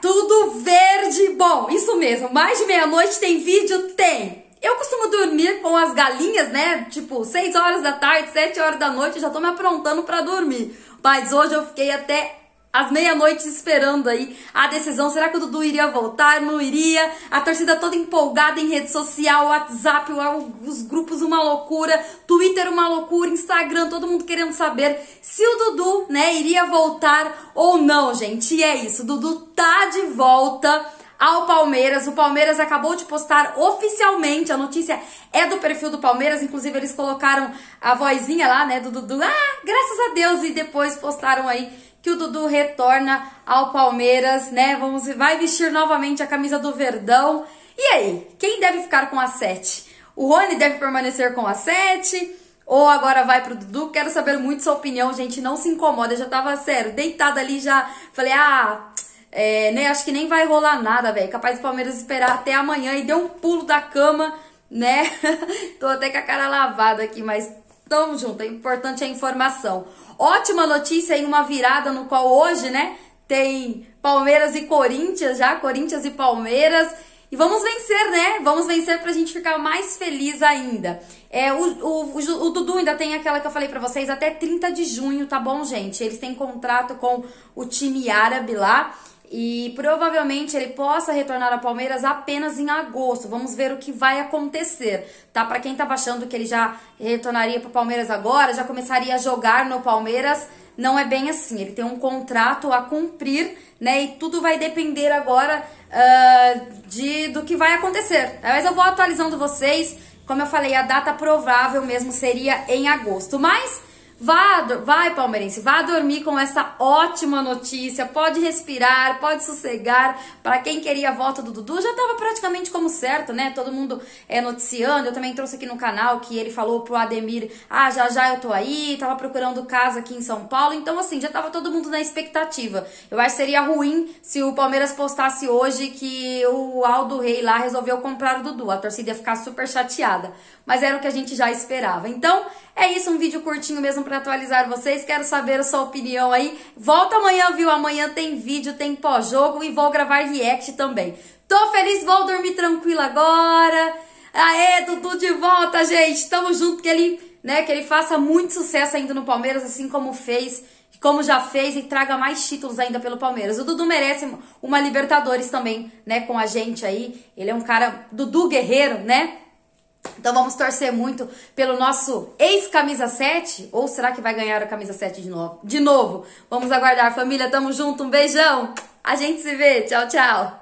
tudo verde. Bom, isso mesmo, mais de meia-noite tem vídeo? Tem. Eu costumo dormir com as galinhas, né? Tipo, 6 horas da tarde, 7 horas da noite, já tô me aprontando para dormir. Mas hoje eu fiquei até às meia-noite esperando aí a decisão. Será que o Dudu iria voltar? Não iria? A torcida toda empolgada em rede social, WhatsApp, os grupos uma loucura, Twitter uma loucura, Instagram, todo mundo querendo saber se o Dudu, né, iria voltar ou não, gente. E é isso, o Dudu tá de volta ao Palmeiras. O Palmeiras acabou de postar oficialmente, a notícia é do perfil do Palmeiras, inclusive eles colocaram a vozinha lá, né, do Dudu, ah, graças a Deus, e depois postaram aí que o Dudu retorna ao Palmeiras, né? Vamos vai vestir novamente a camisa do Verdão. E aí, quem deve ficar com a 7? O Rony deve permanecer com a 7? Ou agora vai pro Dudu? Quero saber muito sua opinião, gente. Não se incomoda. Eu já tava, sério, deitada ali já. Falei, ah, é, né, acho que nem vai rolar nada, velho. Capaz do Palmeiras esperar até amanhã e deu um pulo da cama, né? Tô até com a cara lavada aqui, mas tamo junto. É importante a informação. Ótima notícia em uma virada no qual hoje, né, tem Palmeiras e Corinthians já, Corinthians e Palmeiras. E vamos vencer, né? Vamos vencer pra gente ficar mais feliz ainda. É, o, o, o, o Dudu ainda tem aquela que eu falei pra vocês, até 30 de junho, tá bom, gente? Eles têm contrato com o time árabe lá e provavelmente ele possa retornar ao Palmeiras apenas em agosto. Vamos ver o que vai acontecer, tá? Para quem tava achando que ele já retornaria para o Palmeiras agora, já começaria a jogar no Palmeiras, não é bem assim. Ele tem um contrato a cumprir, né? E tudo vai depender agora uh, de do que vai acontecer. Mas eu vou atualizando vocês. Como eu falei, a data provável mesmo seria em agosto. Mas Vá, vai, palmeirense, vá dormir com essa ótima notícia. Pode respirar, pode sossegar. Para quem queria a volta do Dudu, já estava praticamente como certo, né? Todo mundo é noticiando. Eu também trouxe aqui no canal que ele falou pro Ademir: "Ah, já já eu tô aí, tava procurando casa aqui em São Paulo". Então assim, já tava todo mundo na expectativa. Eu acho que seria ruim se o Palmeiras postasse hoje que o Aldo Rei lá resolveu comprar o Dudu. A torcida ia ficar super chateada, mas era o que a gente já esperava. Então, é isso, um vídeo curtinho mesmo para atualizar vocês. Quero saber a sua opinião aí. Volta amanhã, viu? Amanhã tem vídeo, tem pós-jogo e vou gravar react também. Tô feliz, vou dormir tranquila agora. Aê, Dudu de volta, gente. Tamo junto que ele, né, que ele faça muito sucesso ainda no Palmeiras, assim como fez, como já fez e traga mais títulos ainda pelo Palmeiras. O Dudu merece uma Libertadores também, né, com a gente aí. Ele é um cara Dudu guerreiro, né? Então vamos torcer muito pelo nosso ex-camisa 7, ou será que vai ganhar a camisa 7 de novo? De novo. Vamos aguardar, família, tamo junto, um beijão. A gente se vê. Tchau, tchau.